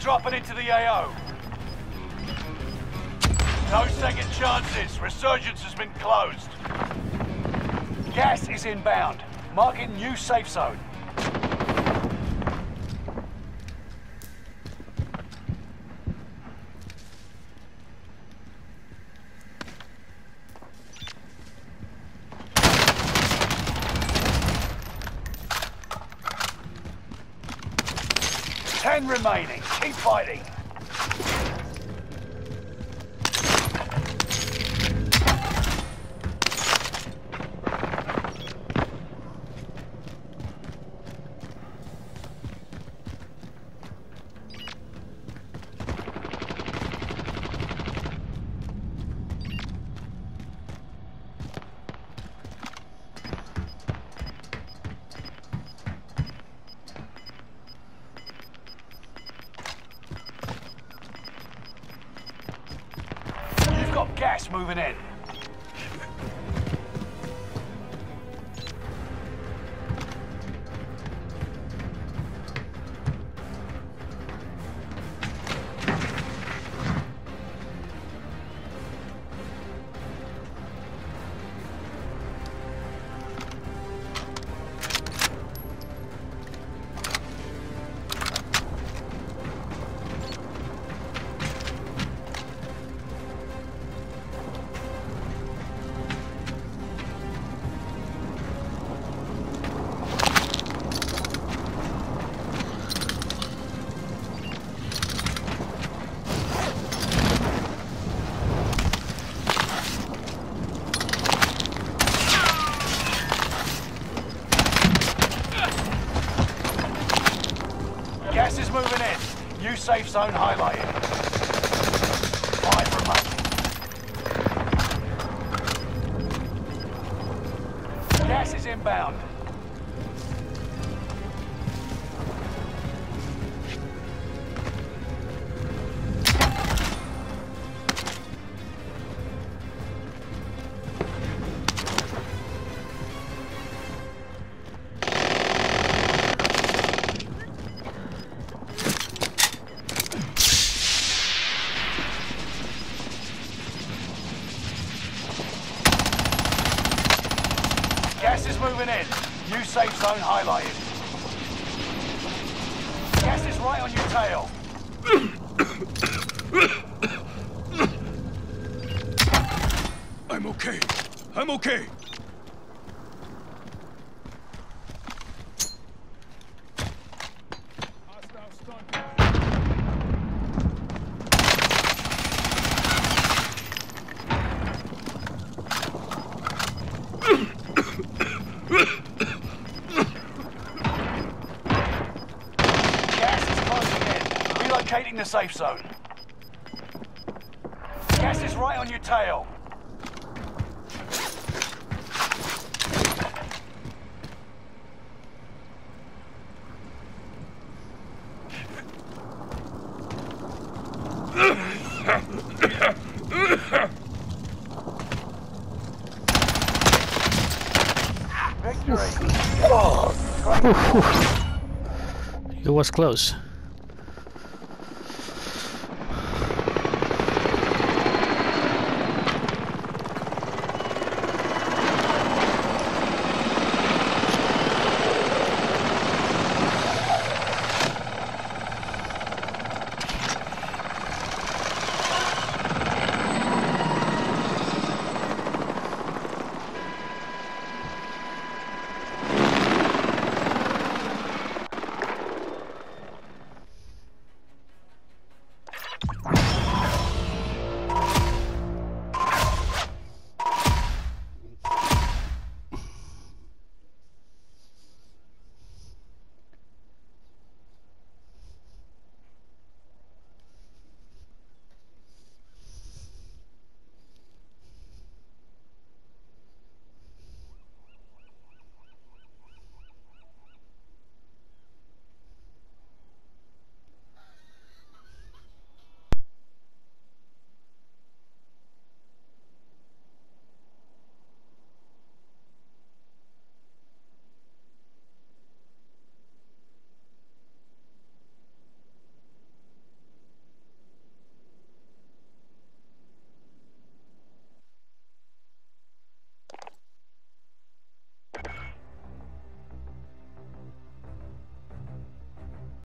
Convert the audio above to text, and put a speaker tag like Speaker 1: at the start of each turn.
Speaker 1: dropping into the AO. No second chances. Resurgence has been closed. Gas is inbound. Marking new safe zone. Remaining. Keep fighting. Gas moving in. Zone highlighted. Gas is moving in. New safe zone highlighted. Gas is right on your tail.
Speaker 2: I'm okay. I'm okay.
Speaker 1: Gas is closing in. Relocating the safe zone. Gas is right on your tail. Victory.
Speaker 3: It was close.